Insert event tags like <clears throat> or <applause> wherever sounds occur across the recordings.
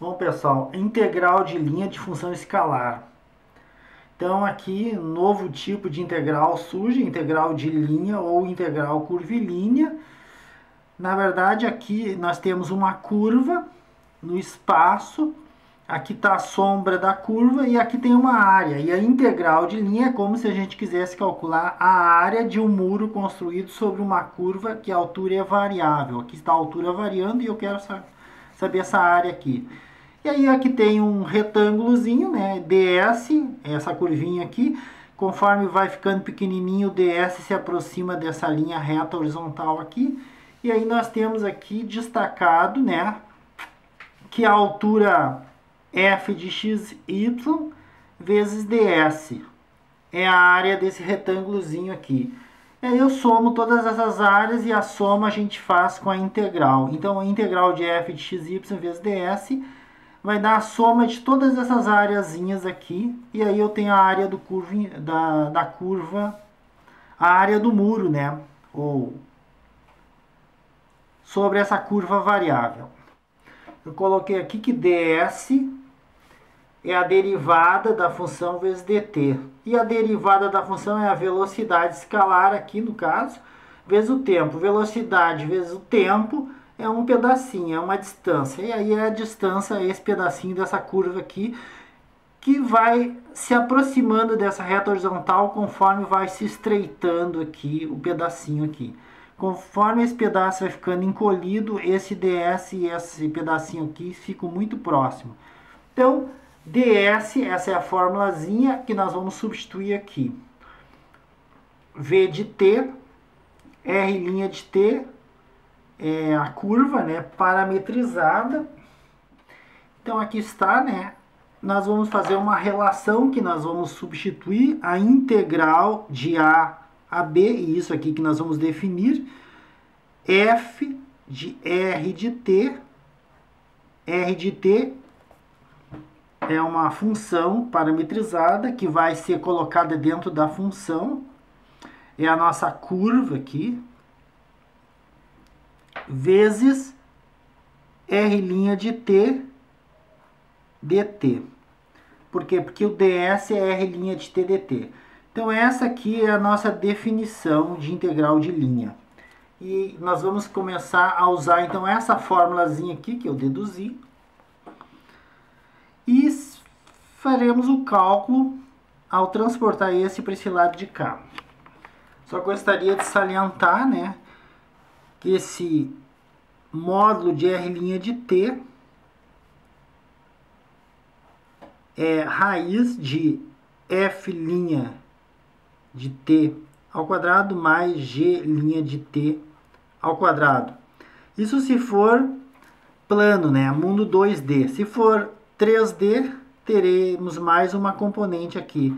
Bom, pessoal, integral de linha de função escalar. Então, aqui, novo tipo de integral surge, integral de linha ou integral curvilínea. Na verdade, aqui nós temos uma curva no espaço, aqui está a sombra da curva e aqui tem uma área. E a integral de linha é como se a gente quisesse calcular a área de um muro construído sobre uma curva que a altura é variável. Aqui está a altura variando e eu quero saber essa área aqui. E aí aqui tem um retângulozinho, né, ds, essa curvinha aqui, conforme vai ficando pequenininho, o ds se aproxima dessa linha reta horizontal aqui, e aí nós temos aqui destacado, né, que a altura f de xy vezes ds é a área desse retângulozinho aqui. Eu somo todas essas áreas e a soma a gente faz com a integral. Então, a integral de f de xy vezes ds vai dar a soma de todas essas áreazinhas aqui, e aí eu tenho a área do da, da curva, a área do muro, né? Ou sobre essa curva variável. Eu coloquei aqui que ds é a derivada da função vezes dt. E a derivada da função é a velocidade escalar aqui, no caso, vezes o tempo. Velocidade vezes o tempo é um pedacinho, é uma distância. E aí é a distância, esse pedacinho dessa curva aqui, que vai se aproximando dessa reta horizontal conforme vai se estreitando aqui o pedacinho aqui. Conforme esse pedaço vai ficando encolhido, esse ds e esse pedacinho aqui ficam muito próximo. Então, ds, essa é a formulazinha que nós vamos substituir aqui. V de t, R' de t é, a curva né, parametrizada. Então aqui está, né? Nós vamos fazer uma relação que nós vamos substituir a integral de A a B, e isso aqui que nós vamos definir, f de R de t, R de t é uma função parametrizada que vai ser colocada dentro da função, é a nossa curva aqui, vezes R' de t dt. Por quê? Porque o ds é R' de t dt. Então essa aqui é a nossa definição de integral de linha. E nós vamos começar a usar então essa formulazinha aqui que eu deduzi. E faremos o cálculo ao transportar esse para esse lado de cá. Só gostaria de salientar, né, esse módulo de R' de t é raiz de f' de t ao quadrado mais g' de t ao quadrado. Isso se for plano, né? Mundo 2D. Se for 3D, teremos mais uma componente aqui.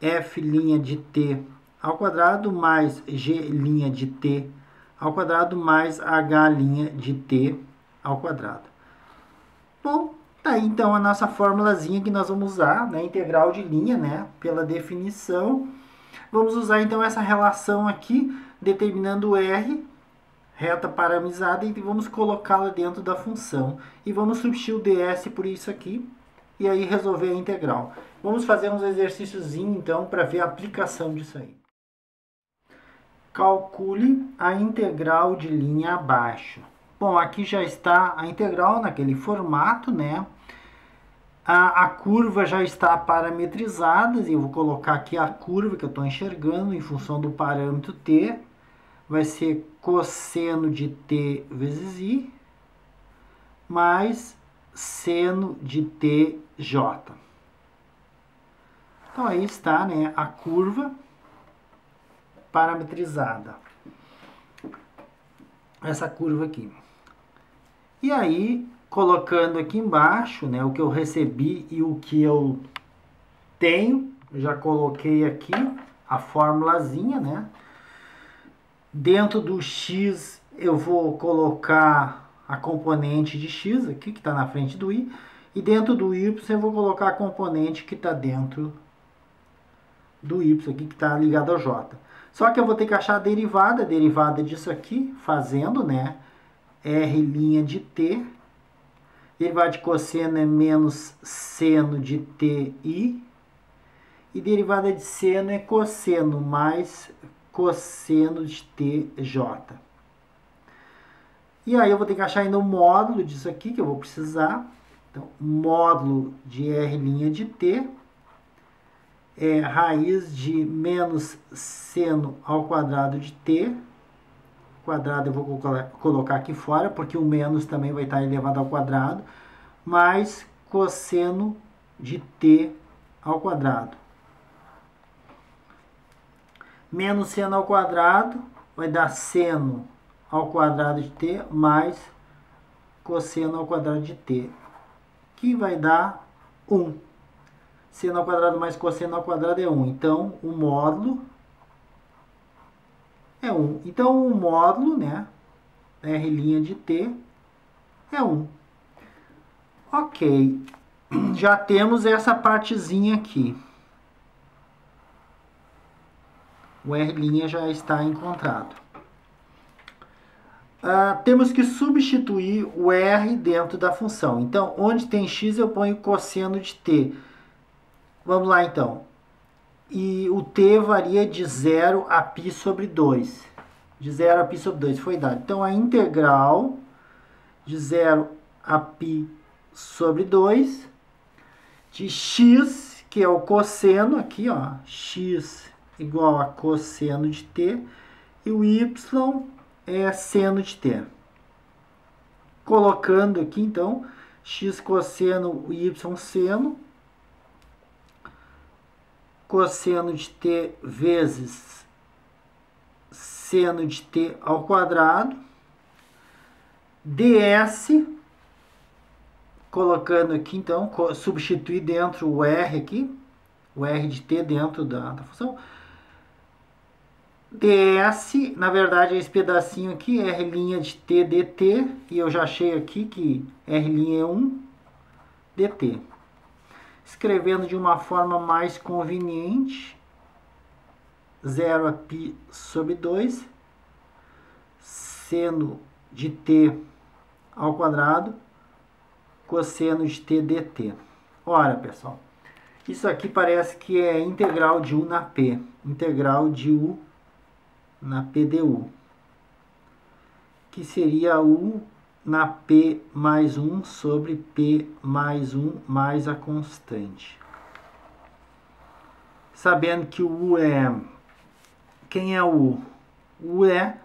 f' de t ao quadrado mais g' de t ao quadrado mais h' de t ao quadrado. Bom, tá aí então a nossa formulazinha que nós vamos usar, né, integral de linha, né, pela definição. Vamos usar então essa relação aqui, determinando r, reta parametrizada, e vamos colocá-la dentro da função. E vamos substituir o ds por isso aqui, e aí resolver a integral. Vamos fazer uns exercícios então para ver a aplicação disso aí. Calcule a integral de linha abaixo. Bom, aqui já está a integral naquele formato, né? A, a curva já está parametrizada, e eu vou colocar aqui a curva que eu estou enxergando em função do parâmetro t. Vai ser cosseno de t vezes i, mais seno de tj. Então aí está né, a curva parametrizada. Essa curva aqui. E aí, colocando aqui embaixo, né, o que eu recebi e o que eu tenho, já coloquei aqui a formulazinha, né? Dentro do x eu vou colocar a componente de x aqui, que está na frente do i, e dentro do y eu vou colocar a componente que está dentro do y aqui, que está ligado ao j. Só que eu vou ter que achar a derivada, a derivada disso aqui, fazendo, né? R' de t Derivada de cosseno é menos seno de TI. E derivada de seno é cosseno mais cosseno de TJ. E aí eu vou ter que achar ainda o módulo disso aqui, que eu vou precisar. Então, módulo de R' de T é raiz de menos seno ao quadrado de T. Quadrado eu vou colocar aqui fora, porque o menos também vai estar elevado ao quadrado. Mais cosseno de T ao quadrado. Menos seno ao quadrado vai dar seno ao quadrado de t mais cosseno ao quadrado de t, que vai dar 1. Seno ao quadrado mais cosseno ao quadrado é 1. Então, o módulo é 1. Então, o módulo, né, R' de t é 1. Ok. Já temos essa partezinha aqui. O R' já está encontrado Uh, temos que substituir o r dentro da função. Então, onde tem x, eu ponho cosseno de t. Vamos lá, então. E o t varia de 0 a π sobre 2. De 0 a π sobre 2 foi dado. Então, a integral de 0 a π sobre 2 de x, que é o cosseno aqui, ó, x igual a cosseno de t, e o y é seno de t. Colocando aqui, então, x cosseno, y seno, cosseno de t vezes seno de t ao quadrado, ds, colocando aqui, então, substituir dentro o r aqui, o r de t dentro da, da função, ds, na verdade, esse pedacinho aqui é R' de t dt, e eu já achei aqui que R' é 1 dt. Escrevendo de uma forma mais conveniente, 0 a π sobre 2, seno de t ao quadrado, cosseno de t dt. Ora, pessoal, isso aqui parece que é integral de u na p, integral de u na PDU, que seria U na P mais 1 sobre P mais 1 mais a constante. Sabendo que o U é... Quem é U? U é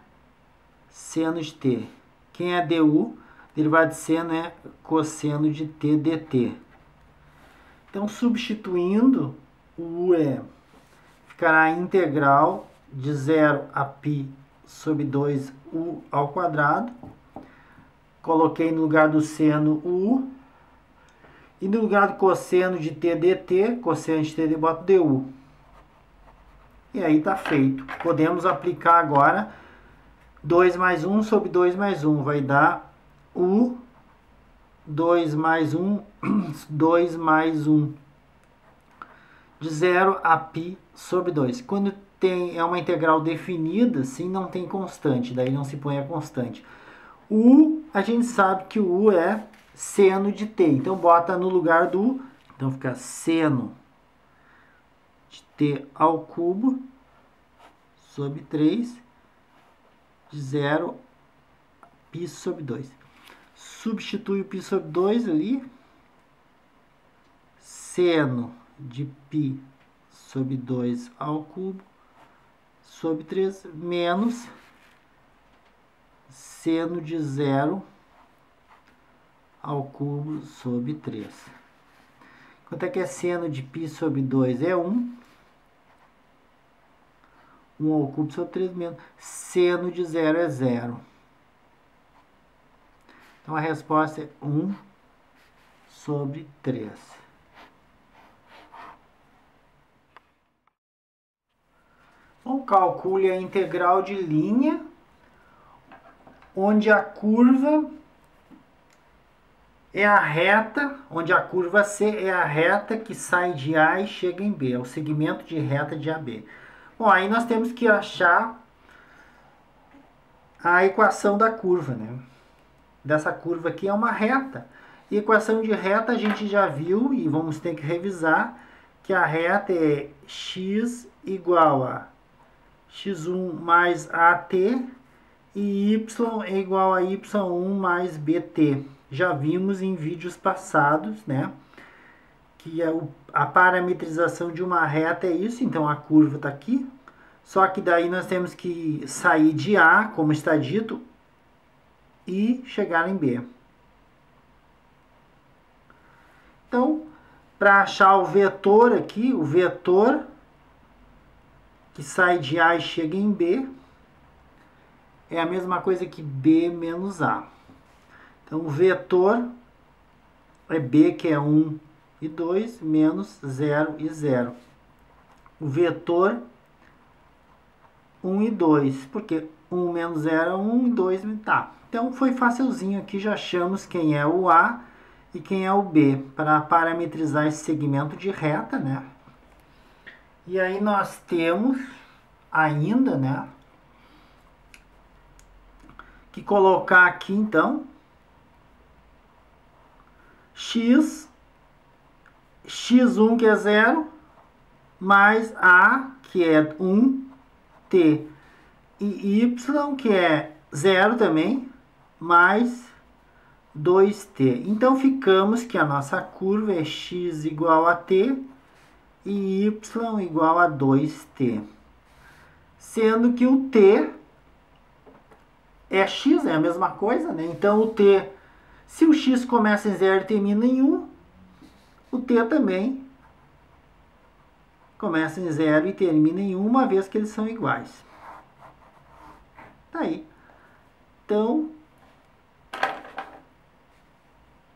seno de T. Quem é DU? Derivado de seno é cosseno de T dt. Então, substituindo, o U é, ficará integral de 0 a π sobre 2u ao quadrado. Coloquei no lugar do seno u. E no lugar do cosseno de t dt, cosseno de t eu boto du. E aí está feito. Podemos aplicar agora 2 mais 1 sobre 2 mais 1. Vai dar u 2 mais <clears throat> 1, 2 mais 1. De 0 a π sobre 2. Quando tem, é uma integral definida, sim, não tem constante, daí não se põe a constante. U, a gente sabe que o U é seno de t, então bota no lugar do, então fica seno de t ao cubo sobre 3 de 0 π sobre 2. Substitui o π sobre 2 ali, seno de π sobre 2 ao cubo sobre 3 menos seno de zero ao cubo sobre 3. Quanto é que é seno de π sobre 2? É 1. 1 ao cubo sobre 3 menos. Seno de zero é zero. Então a resposta é 1 sobre 3. Então, calcule a integral de linha, onde a curva é a reta, onde a curva C é a reta que sai de A e chega em B, é o segmento de reta de AB. Bom, aí nós temos que achar a equação da curva, né? Dessa curva aqui é uma reta. equação de reta a gente já viu e vamos ter que revisar que a reta é x igual a x1 mais at e y é igual a y1 mais bt. Já vimos em vídeos passados, né? Que a, a parametrização de uma reta é isso, então a curva está aqui. Só que daí nós temos que sair de A, como está dito, e chegar em B. Então, para achar o vetor aqui, o vetor que sai de A e chega em B, é a mesma coisa que B menos A. Então, o vetor é B, que é 1 e 2, menos 0 e 0. O vetor 1 e 2, porque 1 menos 0 é 1 e 2 tá. Então, foi facilzinho aqui, já achamos quem é o A e quem é o B, para parametrizar esse segmento de reta, né? E aí nós temos ainda, né? Que colocar aqui, então, x, x1 que é 0, mais a, que é 1, t, e y, que é 0 também, mais 2t. Então, ficamos que a nossa curva é x igual a t e y igual a 2t. Sendo que o t é x, é a mesma coisa, né? Então, o t, se o x começa em 0 e termina em 1, o t também começa em 0 e termina em 1, uma vez que eles são iguais. Tá aí. Então,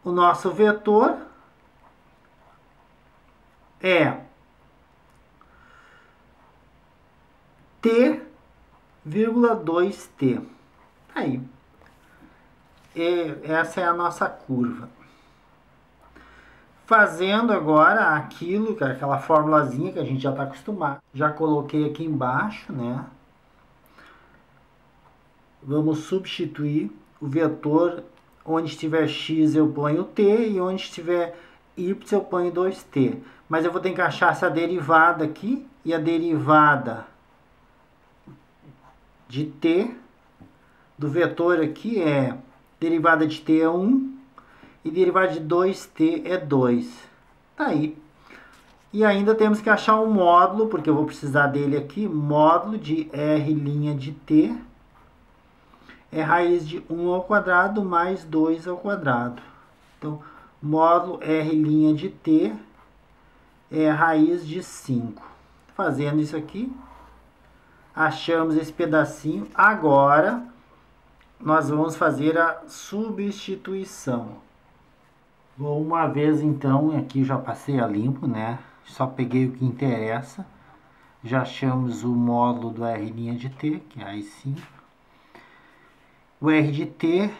o nosso vetor é t, vírgula 2t. Aí. E essa é a nossa curva. Fazendo agora aquilo, é aquela formulazinha que a gente já está acostumado. Já coloquei aqui embaixo, né? Vamos substituir o vetor onde estiver x eu ponho t e onde estiver y eu ponho 2t. Mas eu vou ter que achar essa derivada aqui e a derivada de t do vetor aqui é derivada de t é 1 e derivada de 2t é 2. Tá aí. E ainda temos que achar um módulo, porque eu vou precisar dele aqui, módulo de r' de t é raiz de 1 ao quadrado mais 2 ao quadrado. Então, módulo R' de t é raiz de 5. Fazendo isso aqui, achamos esse pedacinho. Agora, nós vamos fazer a substituição. Vou uma vez, então, aqui já passei a limpo, né? Só peguei o que interessa. Já achamos o módulo do R' de t, que é I5. O R de T,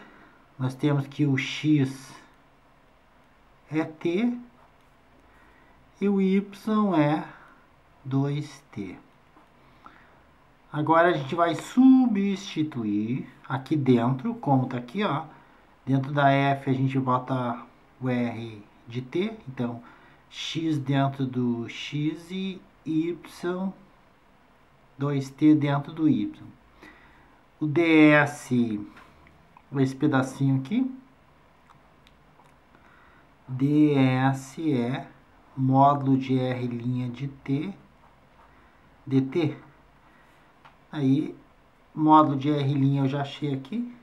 nós temos que o X é T e o Y é 2T. Agora a gente vai substituir aqui dentro, como está aqui, ó. Dentro da F a gente bota o R de T, então X dentro do X e Y, 2T dentro do Y o ds, esse pedacinho aqui, ds é módulo de r' de t, dt. Aí, módulo de r' eu já achei aqui,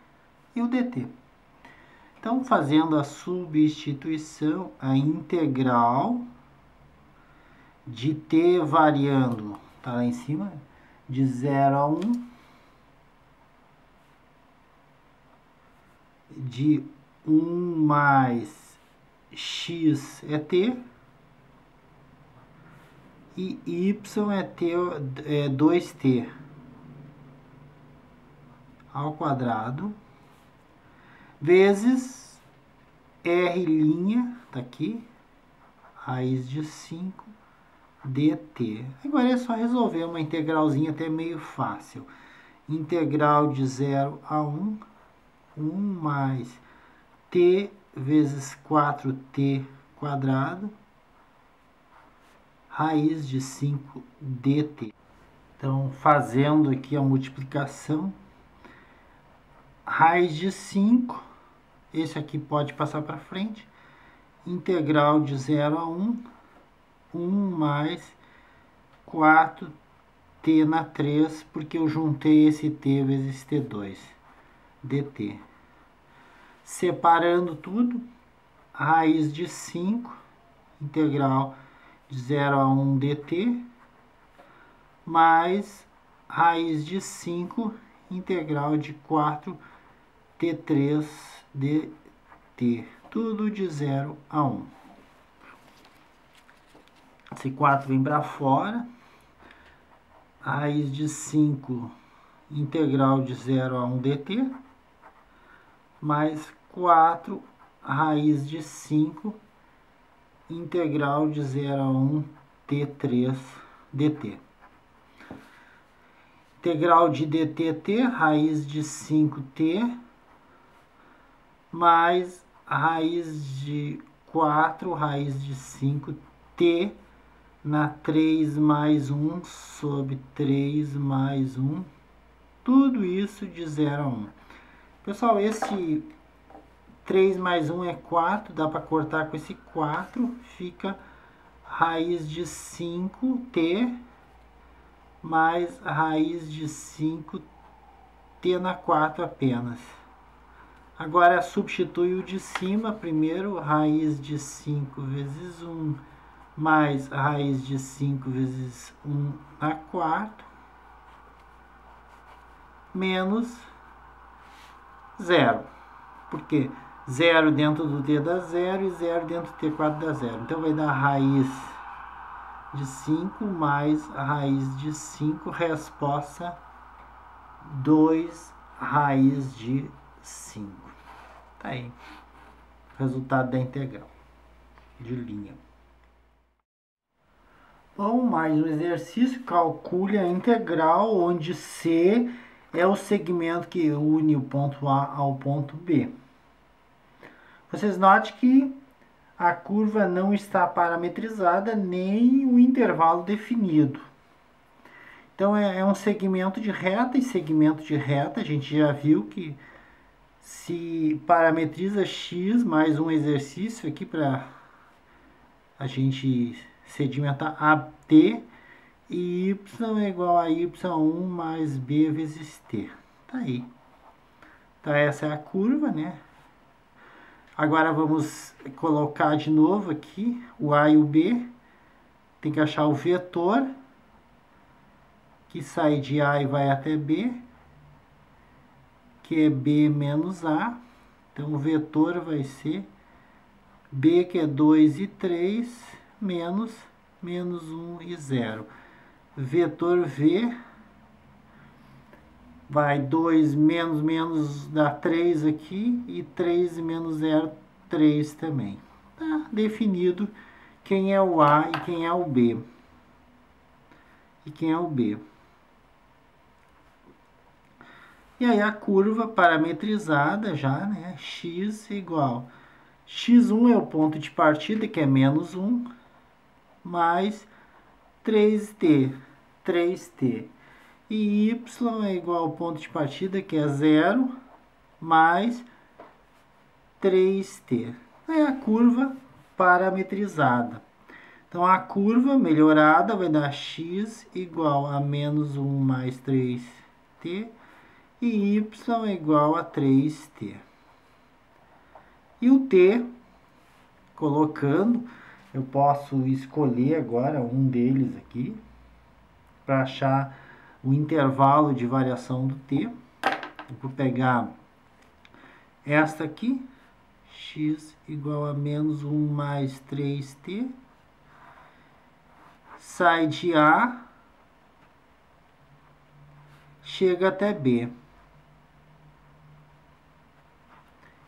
e o dt. Então, fazendo a substituição, a integral de t variando, tá lá em cima, de 0 a 1, de 1 mais x é t e y é, t, é 2t ao quadrado vezes r' tá aqui raiz de 5 dt. Agora é só resolver uma integralzinha até meio fácil. Integral de 0 a 1 1 mais t vezes 4t quadrado raiz de 5 dt. Então, fazendo aqui a multiplicação, raiz de 5, esse aqui pode passar para frente, integral de 0 a 1, 1 mais 4t na 3, porque eu juntei esse t vezes t2, dt. Separando tudo, raiz de 5, integral de 0 a 1 dt, mais raiz de 5 integral de 4 t3 dt, tudo de 0 a 1. Esse 4 vem para fora, raiz de 5 integral de 0 a 1 dt, mais 4 raiz de 5 integral de 0 a 1 t3 dt. Integral de dtt, raiz de 5t, mais raiz de 4, raiz de 5t, na 3 mais 1 sobre 3 mais 1, tudo isso de 0 a 1. Pessoal, esse 3 mais 1 é 4, dá para cortar com esse 4, fica raiz de 5t mais raiz de 5t na 4 apenas. Agora substitui o de cima, primeiro raiz de 5 vezes 1 mais raiz de 5 vezes 1 na 4 menos zero. Por quê? 0 dentro do t dá 0 e 0 dentro do t4 dá 0. Então vai dar raiz de 5 mais a raiz de 5, resposta 2 raiz de 5. Tá aí. Resultado da integral de linha. Bom, mais um exercício. Calcule a integral onde C é o segmento que une o ponto A ao ponto B. Vocês notem que a curva não está parametrizada nem o intervalo definido. Então é, é, um segmento de reta e segmento de reta. A gente já viu que se parametriza x mais um exercício aqui para a gente sedimentar AT e y é igual a y1 mais b vezes t. Tá aí. Então essa é a curva, né? Agora vamos colocar de novo aqui o A e o B. Tem que achar o vetor que sai de A e vai até B, que é B menos A. Então o vetor vai ser B, que é 2 e 3, menos, menos 1 e 0. Vetor V vai 2 menos menos dá 3 aqui e 3 menos 0, 3 também. Tá definido quem é o A e quem é o B. E quem é o B. E aí a curva parametrizada já, né? x igual. x1 é o ponto de partida, que é menos 1, mais 3t. 3t e y é igual ao ponto de partida, que é zero, mais 3t. É a curva parametrizada. Então, a curva melhorada vai dar x igual a menos 1 mais 3t e y é igual a 3t. E o t, colocando, eu posso escolher agora um deles aqui para achar o intervalo de variação do t. Eu vou pegar esta aqui, x igual a menos 1 mais 3t, sai de A, chega até B.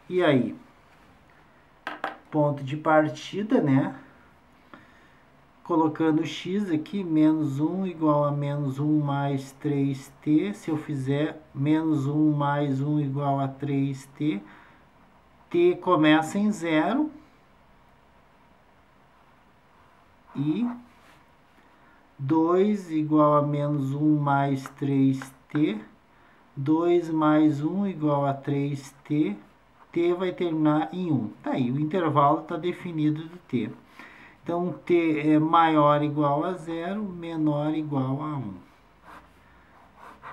E aí? Ponto de partida, né? colocando x aqui, menos 1 igual a menos 1 mais 3t. Se eu fizer menos 1 mais 1 igual a 3t, t começa em zero e 2 igual a menos 1 mais 3t, 2 mais 1 igual a 3t, t vai terminar em 1. Tá aí, o intervalo está definido do t. Então, t é maior ou igual a zero, menor ou igual a 1.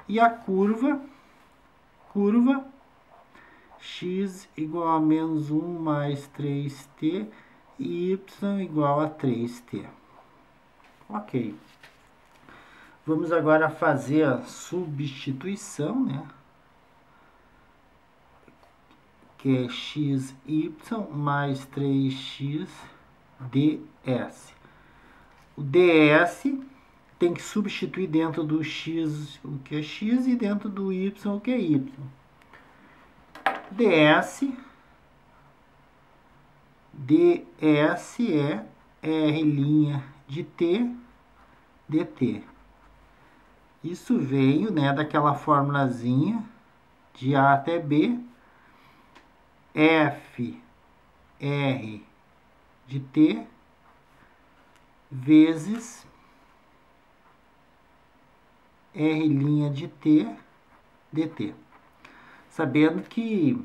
E a curva, curva x igual a menos 1 mais 3t e y igual a 3t. Ok. Vamos agora fazer a substituição, né? Que é xy mais 3x ds. O ds tem que substituir dentro do x o que é x e dentro do y o que é y. ds ds é r' de t dt. Isso veio né, daquela formulazinha de A até B, F, R de T vezes R' de T dt. Sabendo que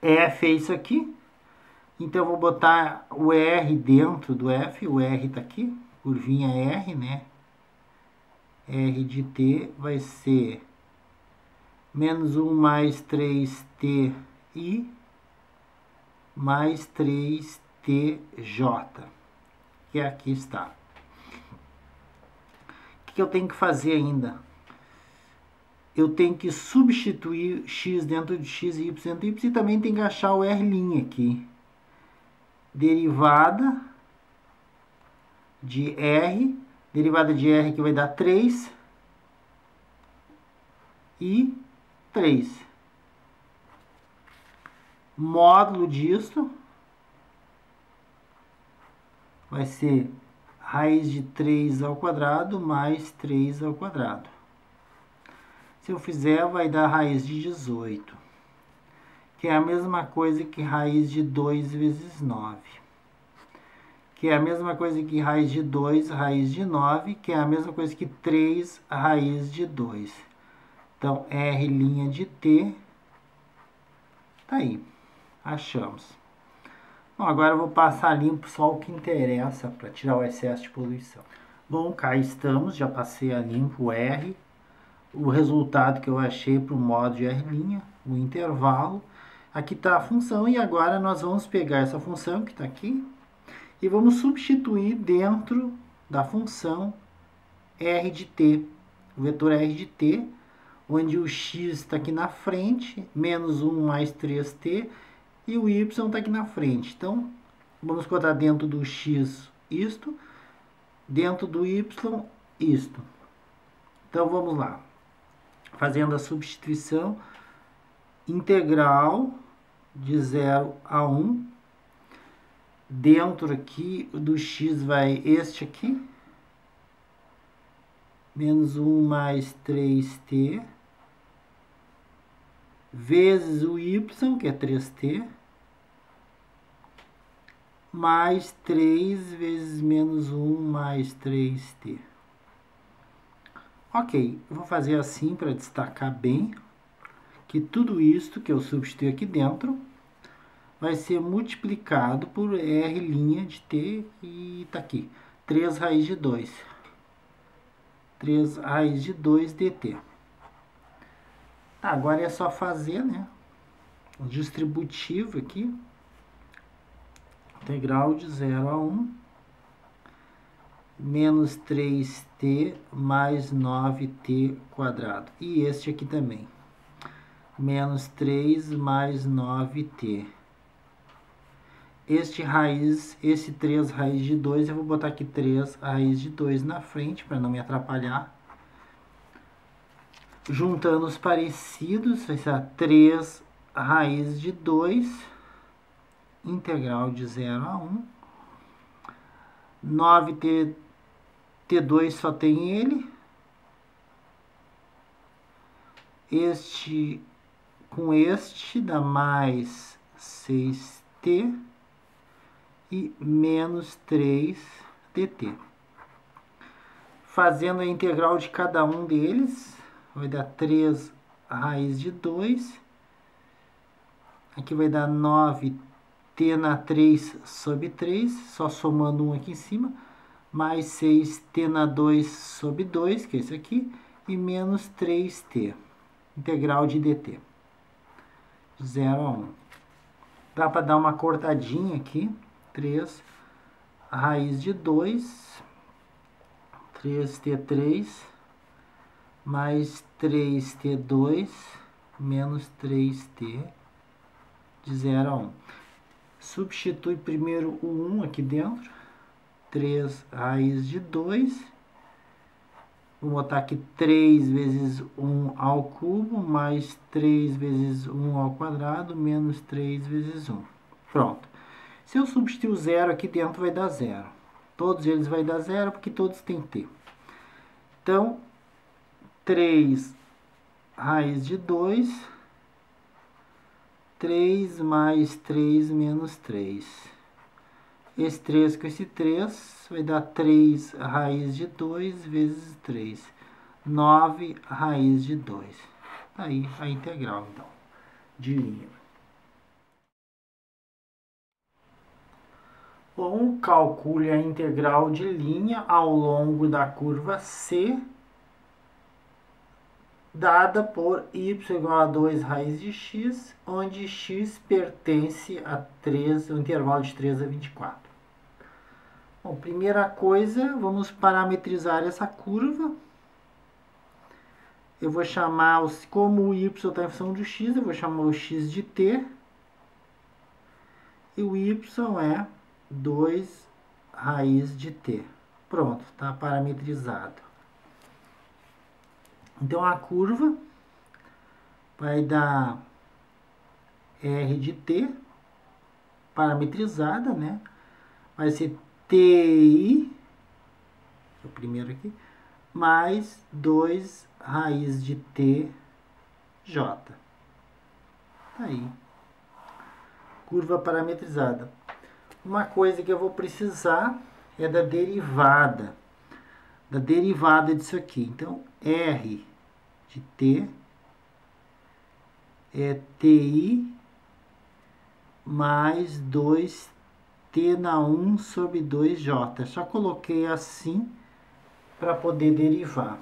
F é isso aqui, então vou botar o R dentro do F, o R está aqui, curvinha R, né? R de T vai ser menos 1 mais 3T I mais 3TJ, que aqui está. O que eu tenho que fazer ainda? Eu tenho que substituir x dentro de x e y dentro de y e também tem que achar o R' aqui. Derivada de R derivada de R que vai dar 3 e 3. Módulo disso vai ser raiz de 3 ao quadrado mais 3 ao quadrado. Se eu fizer, vai dar raiz de 18, que é a mesma coisa que raiz de 2 vezes 9 que é a mesma coisa que raiz de 2, raiz de 9, que é a mesma coisa que 3, raiz de 2. Então, R' de T, tá aí, achamos. Bom, agora eu vou passar limpo só o que interessa para tirar o excesso de poluição. Bom, cá estamos, já passei a limpo o R, o resultado que eu achei para o modo de R', o intervalo. Aqui está a função e agora nós vamos pegar essa função que está aqui, e vamos substituir dentro da função r de t, o vetor r de t, onde o x está aqui na frente, menos 1 mais 3t, e o y está aqui na frente. Então, vamos colocar dentro do x isto, dentro do y isto. Então, vamos lá. Fazendo a substituição integral de 0 a 1 dentro aqui do x vai este aqui, menos 1 mais 3t, vezes o y, que é 3t, mais 3 vezes menos 1 mais 3t. Ok, vou fazer assim para destacar bem que tudo isto que eu substituí aqui dentro vai ser multiplicado por R' de T e tá aqui, 3 raiz de 2. 3 raiz de 2 dt. Agora é só fazer, né? O distributivo aqui. Integral de 0 a 1. Menos 3t mais 9t quadrado. E este aqui também. Menos 3 mais 9t este raiz, esse 3 raiz de 2, eu vou botar aqui 3 raiz de 2 na frente, para não me atrapalhar. Juntando os parecidos, vai ser 3 raiz de 2, integral de 0 a 1. 9T, T2 só tem ele. Este com este dá mais 6t e menos 3 dt. Fazendo a integral de cada um deles, vai dar 3 raiz de 2. Aqui vai dar 9t na 3 sobre 3, só somando um aqui em cima, mais 6t na 2 sobre 2, que é esse aqui, e menos 3t, integral de dt, de 0 a 1. Dá para dar uma cortadinha aqui, 3 raiz de 2, 3t3, mais 3t2, menos 3t, de 0 a 1. Substitui primeiro o 1 aqui dentro, 3 raiz de 2, vou botar aqui 3 vezes 1 ao cubo, mais 3 vezes 1 ao quadrado, menos 3 vezes 1. Pronto. Se eu substituir o zero aqui dentro, vai dar zero. Todos eles vai dar zero, porque todos têm t. Então, 3 raiz de 2, 3 mais 3 menos 3. Esse 3 com esse 3 vai dar 3 raiz de 2 vezes 3. 9 raiz de 2. Aí a integral, então, de linha. Bom, calcule a integral de linha ao longo da curva C, dada por y igual a 2 raiz de x, onde x pertence a 3, o intervalo de 3 a 24. Bom, primeira coisa, vamos parametrizar essa curva. Eu vou chamar, como o y está em função de x, eu vou chamar o x de t. E o y é 2 raiz de t. Pronto, está parametrizado. Então, a curva vai dar r de t, parametrizada, né? Vai ser ti, o primeiro aqui, mais 2 raiz de t, j. Tá aí. Curva parametrizada. Uma coisa que eu vou precisar é da derivada. Da derivada disso aqui. Então, R de T é TI mais 2T na 1 sobre 2J. Só coloquei assim para poder derivar.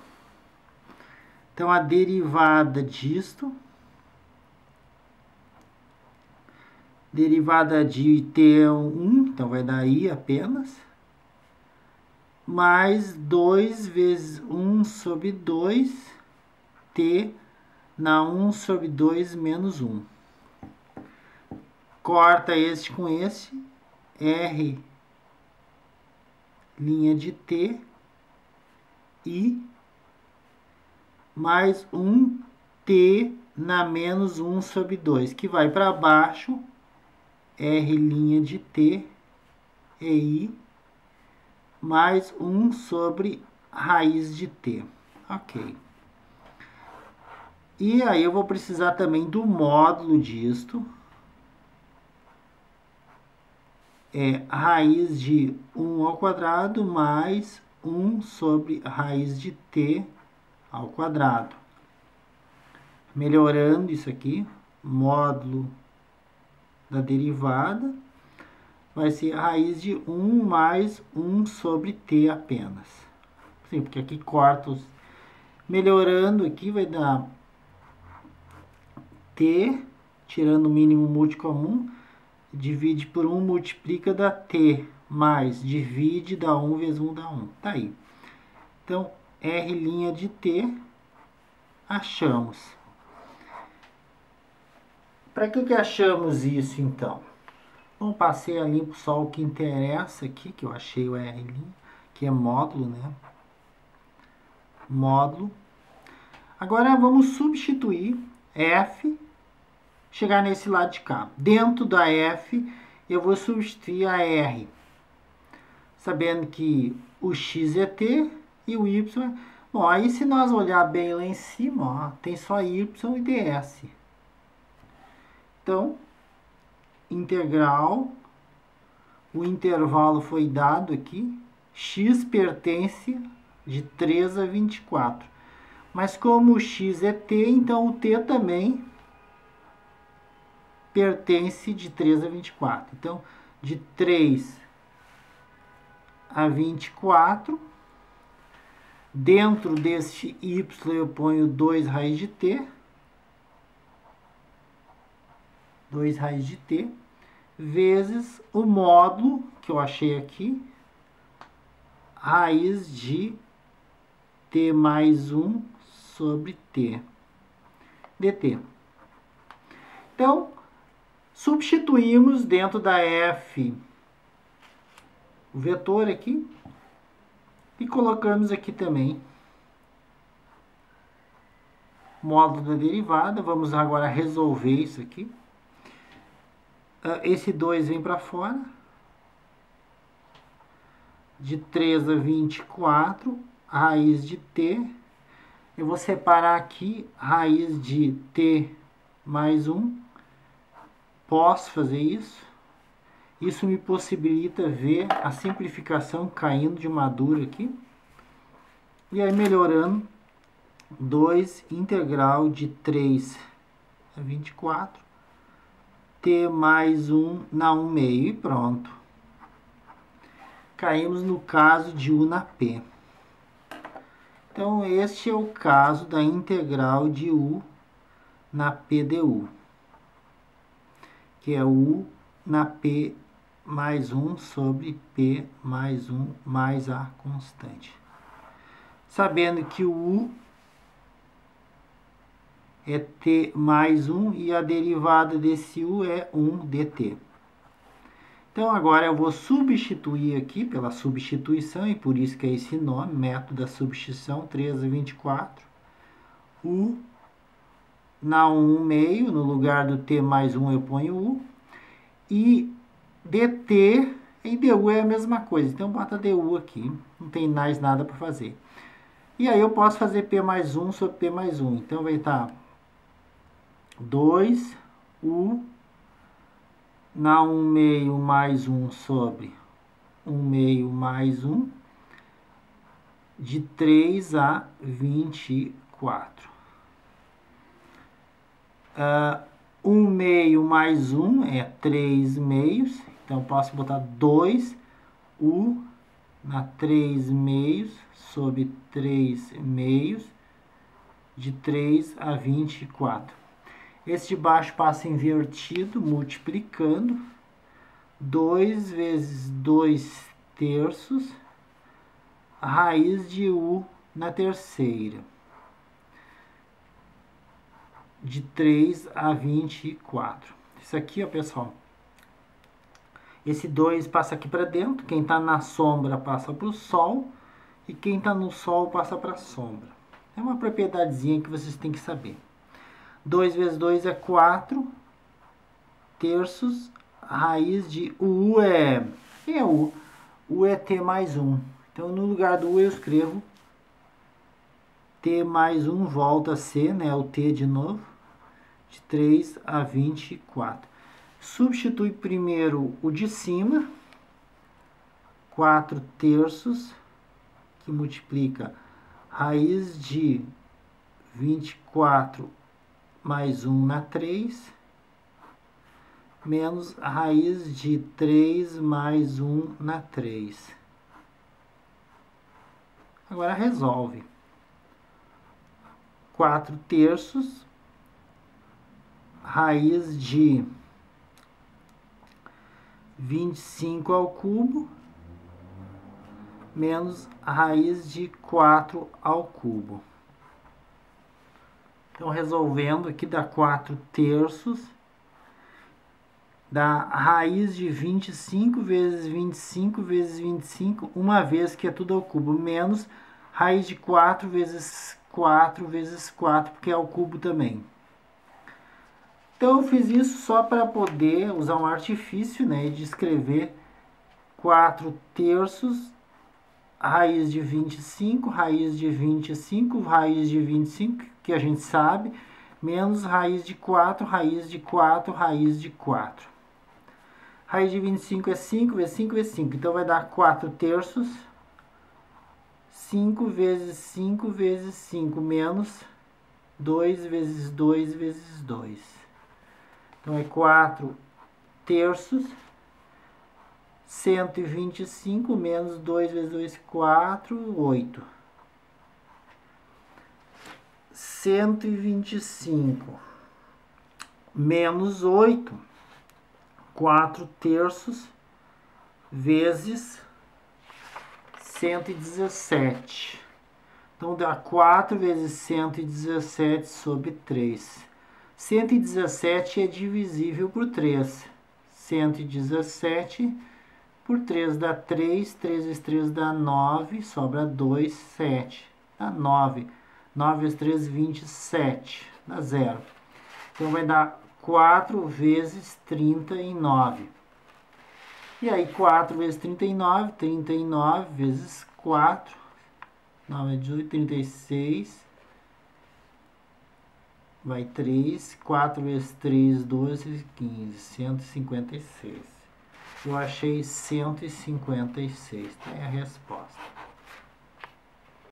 Então, a derivada disto derivada de t é 1, então vai dar i apenas, mais 2 vezes 1 sobre 2, t na 1 sobre 2 menos 1. Corta este com este, r linha de t, i, mais 1 t na menos 1 sobre 2, que vai para baixo, R' de T e I mais 1 sobre raiz de T. Ok. E aí eu vou precisar também do módulo disto. É raiz de 1 ao quadrado mais 1 sobre raiz de t ao quadrado. Melhorando isso aqui, módulo da derivada vai ser a raiz de 1 mais 1 sobre t apenas. Sim, porque aqui corta os... Melhorando aqui vai dar t, tirando o mínimo múltiplo comum, divide por 1, multiplica dá t, mais divide dá 1 vezes 1 dá 1. Tá aí. Então, R' de t, achamos. Para que, que achamos isso, então? Bom, passei a limpo só o que interessa aqui, que eu achei o R', que é módulo, né? Módulo. Agora, vamos substituir F, chegar nesse lado de cá. Dentro da F, eu vou substituir a R. Sabendo que o X é T e o Y... É, bom, aí se nós olhar bem lá em cima, ó, tem só Y e DS. Então, integral, o intervalo foi dado aqui, x pertence de 3 a 24. Mas como o x é t, então o t também pertence de 3 a 24. Então, de 3 a 24, dentro deste y eu ponho 2 raiz de t, 2 raiz de t, vezes o módulo, que eu achei aqui, raiz de t mais 1 sobre t dt. Então, substituímos dentro da f o vetor aqui e colocamos aqui também módulo da derivada. Vamos agora resolver isso aqui. Ah, esse 2 vem para fora. De 3 a 24, raiz de t. Eu vou separar aqui raiz de t mais 1. Posso fazer isso. Isso me possibilita ver a simplificação caindo de madura aqui. E aí melhorando, 2 integral de 3 a 24 t mais 1 na 1 meio e pronto. Caímos no caso de U na P. Então, este é o caso da integral de U na PDU, que é U na P mais 1 sobre P mais 1 mais A constante. Sabendo que o U é t mais 1 e a derivada desse u é 1 dt. Então, agora eu vou substituir aqui pela substituição, e por isso que é esse nome, método da substituição, 3 a 24. U na 1 meio, no lugar do t mais 1 eu ponho u. E dt e du é a mesma coisa, então bota du aqui, não tem mais nada para fazer. E aí eu posso fazer p mais 1 sobre p mais 1, então vai estar 2 U na 1 meio mais 1 sobre 1 meio mais 1 de 3 a 24. Uh, 1 meio mais 1 é 3 meios, então posso botar 2 U na 3 meios sobre 3 meios de 3 a 24. Esse de baixo passa invertido, multiplicando. 2 vezes 2 terços, raiz de U na terceira. De 3 a 24. Isso aqui, ó, pessoal. Esse 2 passa aqui para dentro. Quem está na sombra passa para o sol. E quem está no sol passa para a sombra. É uma propriedadezinha que vocês têm que saber. 2 vezes 2 é 4 terços. Raiz de U é, é U. U é T mais 1. Então, no lugar do U eu escrevo T mais 1 volta a ser, né, o T de novo, de 3 a 24. Substitui primeiro o de cima, 4 terços, que multiplica raiz de 24 mais 1 na 3, menos a raiz de 3 mais 1 na 3. Agora resolve. 4 terços, raiz de 25 ao cubo, menos a raiz de 4 ao cubo. Então, resolvendo aqui dá 4 terços. Dá raiz de 25 vezes 25 vezes 25, uma vez que é tudo ao cubo, menos raiz de 4 vezes 4 vezes 4, porque é ao cubo também. Então, eu fiz isso só para poder usar um artifício né, de escrever 4 terços, raiz de 25, raiz de 25, raiz de 25, que a gente sabe, menos raiz de 4, raiz de 4, raiz de 4. Raiz de 25 é 5, vezes 5 vezes 5. Então, vai dar 4 terços. 5 vezes 5 vezes 5, menos 2 vezes 2 vezes 2. Então, é 4 terços. 125 menos 2 vezes 2, 4, 8. 125 menos 8, 4 terços, vezes 117. Então, dá 4 vezes 117 sobre 3. 117 é divisível por 3. 117 por 3 dá 3, 3 vezes 3 dá 9, sobra 2, 7. Dá 9. 9 vezes 3, 27. Dá 0. Então vai dar 4 vezes 39. E aí 4 vezes 39, 39 vezes 4, 9 é 18, 36. Vai 3, 4 vezes 3, 12, 15, 156. Eu achei 156, tá? É a resposta.